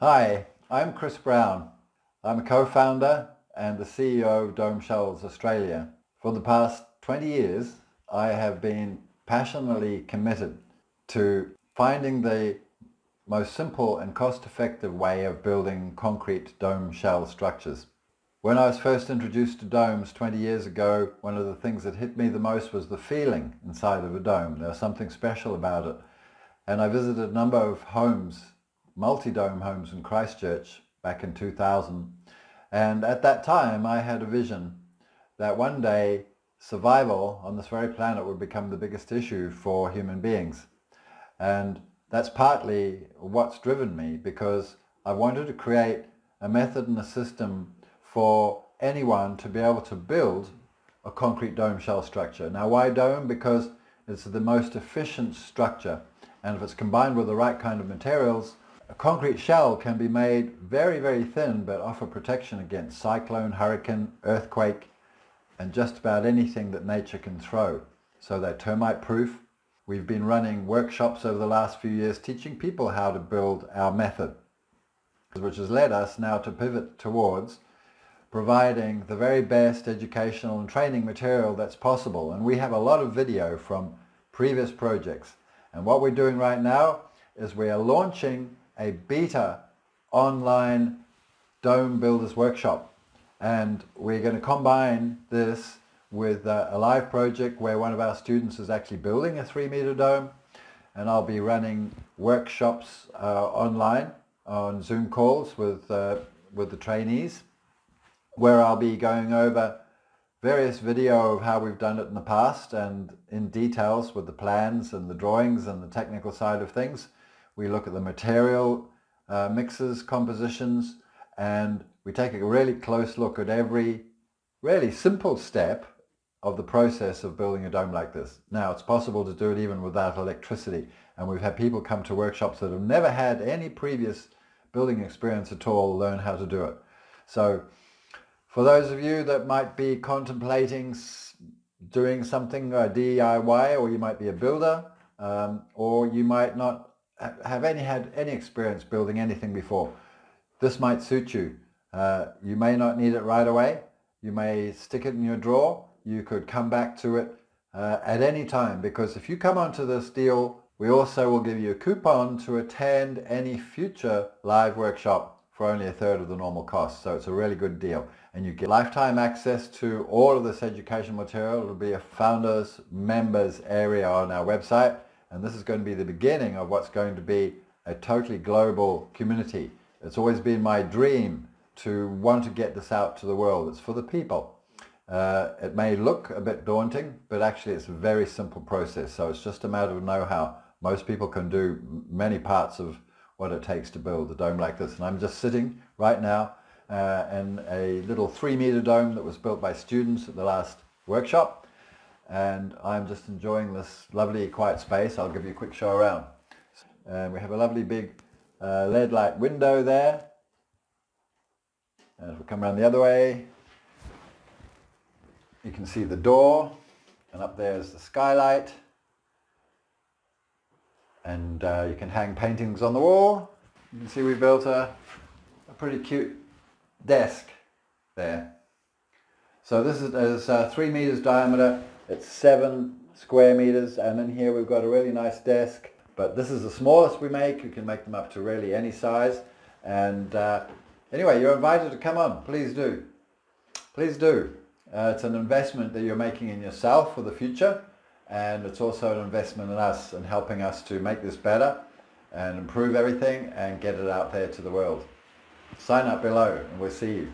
Hi, I'm Chris Brown. I'm a co-founder and the CEO of Domeshells Australia. For the past 20 years, I have been passionately committed to finding the most simple and cost-effective way of building concrete dome shell structures. When I was first introduced to domes 20 years ago, one of the things that hit me the most was the feeling inside of a dome. There was something special about it. And I visited a number of homes, multi-dome homes in Christchurch back in 2000. And at that time, I had a vision that one day survival on this very planet would become the biggest issue for human beings. And that's partly what's driven me because I wanted to create a method and a system for anyone to be able to build a concrete dome shell structure. Now why dome? Because it's the most efficient structure and if it's combined with the right kind of materials, a concrete shell can be made very, very thin but offer protection against cyclone, hurricane, earthquake and just about anything that nature can throw. So they're termite proof, We've been running workshops over the last few years teaching people how to build our method, which has led us now to pivot towards providing the very best educational and training material that's possible. And we have a lot of video from previous projects. And what we're doing right now is we are launching a beta online Dome Builders Workshop. And we're going to combine this with uh, a live project where one of our students is actually building a three meter dome and I'll be running workshops uh, online on Zoom calls with, uh, with the trainees where I'll be going over various video of how we've done it in the past and in details with the plans and the drawings and the technical side of things. We look at the material uh, mixes, compositions, and we take a really close look at every really simple step of the process of building a dome like this. Now, it's possible to do it even without electricity. And we've had people come to workshops that have never had any previous building experience at all learn how to do it. So for those of you that might be contemplating doing something uh, DIY or you might be a builder um, or you might not have any had any experience building anything before, this might suit you. Uh, you may not need it right away. You may stick it in your drawer you could come back to it uh, at any time because if you come onto this deal, we also will give you a coupon to attend any future live workshop for only a third of the normal cost. So it's a really good deal. And you get lifetime access to all of this education material. It'll be a founders members area on our website. And this is going to be the beginning of what's going to be a totally global community. It's always been my dream to want to get this out to the world. It's for the people. Uh, it may look a bit daunting, but actually it's a very simple process. So it's just a matter of know-how. Most people can do many parts of what it takes to build a dome like this. And I'm just sitting right now uh, in a little three meter dome that was built by students at the last workshop. And I'm just enjoying this lovely quiet space. I'll give you a quick show around. And we have a lovely big uh, lead light window there. And if we come around the other way, you can see the door and up there is the skylight and uh, you can hang paintings on the wall. You can see we built a, a pretty cute desk there. So this is, is uh, three meters diameter, it's seven square meters and in here we've got a really nice desk but this is the smallest we make, you can make them up to really any size and uh, anyway you're invited to come on, please do, please do. Uh, it's an investment that you're making in yourself for the future and it's also an investment in us and helping us to make this better and improve everything and get it out there to the world. Sign up below and we'll see you.